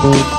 Thank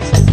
Thank you.